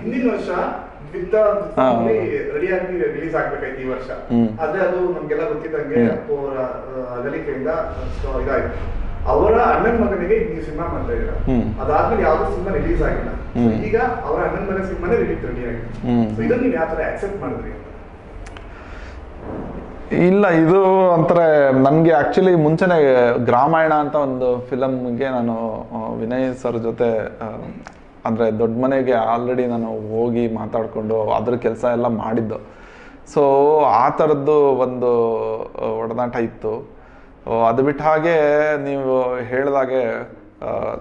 ಹಿಂದಿನ ವರ್ಷ ರೆಡಿ ಆಗಿ ರಿಲೀಸ್ ಆಗ್ಬೇಕಾಯ್ತು ಈ ವರ್ಷ. ಆದ್ರೆ ಅದು ನಮ್ಗೆಲ್ಲ ಗೊತ್ತಿದ್ದಂಗೆ ಹ್ಮ್. ಅಪ್ಪು ಅವರ ಅಗಲಿಕೆಯಿಂದ ಇದಾಯ್ತು ಅವರ ಅಣ್ಣನ ಮಗನಿಗೆ ನೀವು ಸಿನಿಮಾ ಮಾಡ್ತಾ ಇದ್ದೀರಾ. ಅದಾದ್ಮೇಲೆ ಯಾವ್ದು ಸಿನಿಮಾ ರಿಲೀಸ್ ಆಗಿಲ್ಲ. ಈಗ ಅವರ ಅಣ್ಣನ ಮಗನ ಸಿನಿಮಾನೇ ರಿಲೀಸ್ ರೆಡಿ ಆಗಿದೆ. ಇದನ್ನ ನೀವು ಯಾವ ತರ ಆಕ್ಸೆಪ್ಟ್ ಮಾಡಿದ್ರಿ ಇಲ್ಲ ಇದು ಒಂಥರ ನನಗೆ ಆ್ಯಕ್ಚುಲಿ ಮುಂಚೆನೆ ಗ್ರಾಮಾಯಣ ಅಂತ ಒಂದು ಫಿಲಮ್ಗೆ ನಾನು ವಿನಯ್ ಸರ್ ಜೊತೆ ಅಂದರೆ ದೊಡ್ಡ ಮನೆಗೆ ಆಲ್ರೆಡಿ ನಾನು ಹೋಗಿ ಮಾತಾಡಿಕೊಂಡು ಅದ್ರ ಕೆಲಸ ಎಲ್ಲ ಮಾಡಿದ್ದು. ಸೊ ಆ ಥರದ್ದು ಒಂದು ಒಡನಾಟ ಇತ್ತು. ಅದು ಬಿಟ್ಟ ಹಾಗೆ ನೀವು ಹೇಳಿದಾಗೆ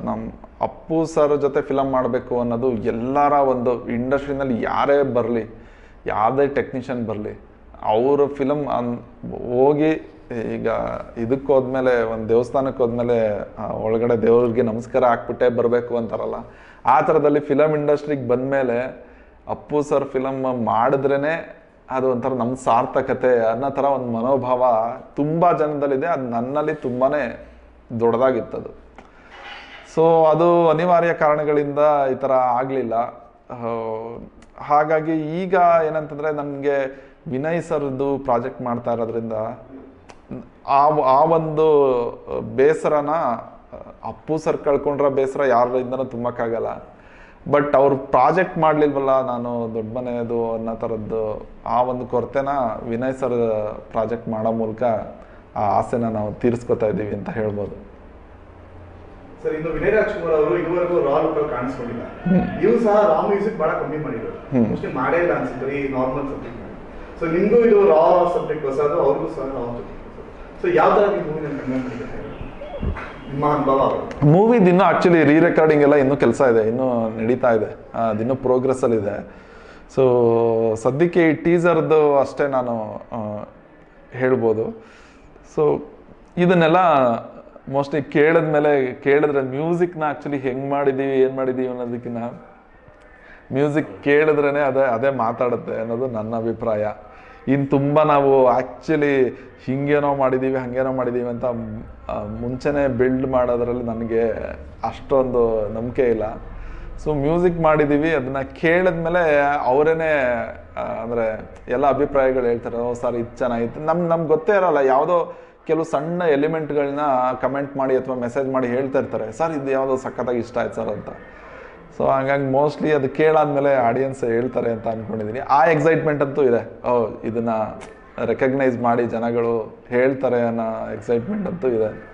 ನಮ್ಮ ಅಪ್ಪು ಸರ್ ಜೊತೆ ಫಿಲಮ್ ಮಾಡಬೇಕು ಅನ್ನೋದು ಎಲ್ಲರ ಒಂದು ಇಂಡಸ್ಟ್ರಿನಲ್ಲಿ ಯಾರೇ ಬರಲಿ, ಯಾವುದೇ ಟೆಕ್ನಿಷಿಯನ್ ಬರಲಿ, ಅವರು ಫಿಲಮ್ ಹೋಗಿ ಈಗ ಇದಕ್ಕೆ ಹೋದ್ಮೇಲೆ ಒಂದು ದೇವಸ್ಥಾನಕ್ಕೆ ಹೋದ್ಮೇಲೆ ಒಳಗಡೆ ದೇವ್ರಿಗೆ ನಮಸ್ಕಾರ ಹಾಕ್ಬಿಟ್ಟೆ ಬರಬೇಕು ಅಂತಾರಲ್ಲ, ಆ ಥರದಲ್ಲಿ ಫಿಲಮ್ ಇಂಡಸ್ಟ್ರಿಗೆ ಬಂದಮೇಲೆ ಅಪ್ಪು ಸರ್ ಫಿಲಮ್ ಮಾಡಿದ್ರೇ ಅದು ಒಂಥರ ನಮ್ಮ ಸಾರ್ಥಕತೆ ಅನ್ನೋ ಥರ ಒಂದು ಮನೋಭಾವ ತುಂಬ ಜನದಲ್ಲಿದೆ. ಅದು ನನ್ನಲ್ಲಿ ತುಂಬಾ ದೊಡ್ಡದಾಗಿತ್ತದು. ಸೊ ಅದು ಅನಿವಾರ್ಯ ಕಾರಣಗಳಿಂದ ಈ ಥರ ಆಗಲಿಲ್ಲ. ಹಾಗಾಗಿ ಈಗ ಏನಂತಂದರೆ ನನಗೆ ವಿನಯ್ ಸರ್ದು ಪ್ರಾಜೆಕ್ಟ್ ಮಾಡ್ತಾ ಇರೋದ್ರಿಂದ ಆ ಆ ಒಂದು ಬೇಸರನ ಅಪ್ಪು ಸರ್ ಕಳ್ಕೊಂಡ್ರ ಬೇಸರ ಯಾರಿಂದನೂ ತುಂಬಕ್ಕಾಗಲ್ಲ. ಬಟ್ ಅವ್ರು ಪ್ರಾಜೆಕ್ಟ್ ಮಾಡಲಿಲ್ವಲ್ಲ ನಾನು ದೊಡ್ಡ ಮನೆಯದು ಅನ್ನೋ ಥರದ್ದು ಆ ಒಂದು ಕೊರತೆನ ವಿನಯ್ ಸರ್ ಪ್ರಾಜೆಕ್ಟ್ ಮಾಡೋ ಮೂಲಕ ಆ ಆಸೆನ ನಾವು ತೀರಿಸ್ಕೊತಾ ಇದ್ದೀವಿ ಅಂತ ಹೇಳ್ಬೋದು. ಸರ್ ಇನ್ನು ವಿನಯ್ ರಾಜ್ಕುಮಾರ್ ಅವರು ಇದುವರೆಗೂ ರಾ ಲುಕ್ ಅಲ್ಲಿ ಕಾಣಿಸ್ಕೊಂಡಿಲ್ಲ. ನೀವು ಸಹ ರಾ ಮ್ಯೂಸಿಕ್ ಬಹಳ ಕಮ್ಮಿ ಮಾಡಿರೋದು. ಮೋಸ್ಟ್ಲಿ ಮಾಡೇ ಇಲ್ಲ ಅನ್ಸುತ್ತೆ ಈ ನಾರ್ಮಲ್ ಸಬ್ಜೆಕ್ಟ್ ಸೊ ನಿಮ್ಗೂ ಇದು ರಾ ಸಬ್ಜೆಕ್ಟ್ ಹೊಸದು ಅವ್ರಿಗೂ ಸಹ ರಾ ಮೂವಿದು ಇನ್ನೂ ಆ್ಯಕ್ಚುಲಿ ರೀ ರೆಕಾರ್ಡಿಂಗ್ ಎಲ್ಲ ಇನ್ನೂ ಕೆಲಸ ಇದೆ, ಇನ್ನೂ ನಡೀತಾ ಇದೆ. ಅದಿನ್ನೂ ಪ್ರೋಗ್ರೆಸ್ಸಲ್ಲಿದೆ ಸೊ ಸದ್ಯಕ್ಕೆ ಈ ಟೀಸರ್ದು ಅಷ್ಟೇ ನಾನು ಹೇಳ್ಬೋದು. ಸೊ ಇದನ್ನೆಲ್ಲ ಮೋಸ್ಟ್ಲಿ ಕೇಳಿದ್ಮೇಲೆ, ಕೇಳಿದ್ರೆ ಮ್ಯೂಸಿಕ್ನ ಆ್ಯಕ್ಚುಲಿ ಹೆಂಗೆ ಮಾಡಿದ್ದೀವಿ ಏನು ಮಾಡಿದ್ದೀವಿ ಅನ್ನೋದಕ್ಕಿಂತ ಮ್ಯೂಸಿಕ್ ಕೇಳಿದ್ರೇ ಅದೇ ಅದೇ ಮಾತಾಡುತ್ತೆ ಅನ್ನೋದು ನನ್ನ ಅಭಿಪ್ರಾಯ. ಇನ್ನು ತುಂಬ ನಾವು ಆ್ಯಕ್ಚುಲಿ ಹಿಂಗೇನೋ ಮಾಡಿದ್ದೀವಿ ಹಾಗೇನೋ ಮಾಡಿದ್ದೀವಿ ಅಂತ ಮುಂಚೆನೇ ಬಿಲ್ಡ್ ಮಾಡೋದ್ರಲ್ಲಿ ನನಗೆ ಅಷ್ಟೊಂದು ನಂಬಿಕೆ ಇಲ್ಲ. ಸೊ ಮ್ಯೂಸಿಕ್ ಮಾಡಿದ್ದೀವಿ ಅದನ್ನ ಕೇಳಿದ್ಮೇಲೆ ಅವರೇನೆ ಅಂದರೆ ಎಲ್ಲ ಅಭಿಪ್ರಾಯಗಳು ಹೇಳ್ತಾರೆ, ಓ ಸರ್ ಇದು ಚೆನ್ನಾಗಿತ್ತು. ನಮ್ಗೆ ನಮ್ಗೆ ಗೊತ್ತೇ ಇರೋಲ್ಲ, ಯಾವುದೋ ಕೆಲವು ಸಣ್ಣ ಎಲಿಮೆಂಟ್ಗಳನ್ನ ಕಮೆಂಟ್ ಮಾಡಿ ಅಥವಾ ಮೆಸೇಜ್ ಮಾಡಿ ಹೇಳ್ತಾ ಇರ್ತಾರೆ, ಸರ್ ಇದು ಯಾವುದೋ ಸಖತ್ತಾಗಿ ಇಷ್ಟ ಆಯ್ತು ಸರ್ ಅಂತ. ಸೊ ಹಂಗಾಗಿ ಮೋಸ್ಟ್ಲಿ ಅದು ಕೇಳಾದ್ಮೇಲೆ ಆಡಿಯನ್ಸ್ ಹೇಳ್ತಾರೆ ಅಂತ ಅಂದ್ಕೊಂಡಿದ್ದೀನಿ ಆ ಎಕ್ಸೈಟ್ಮೆಂಟ್ ಅಂತೂ ಇದೆ. ಓ, ಇದನ್ನ ರೆಕಗ್ನೈಸ್ ಮಾಡಿ ಜನಗಳು ಹೇಳ್ತಾರೆ ಅನ್ನೋ ಎಕ್ಸೈಟ್ಮೆಂಟ್ ಅಂತೂ ಇದೆ.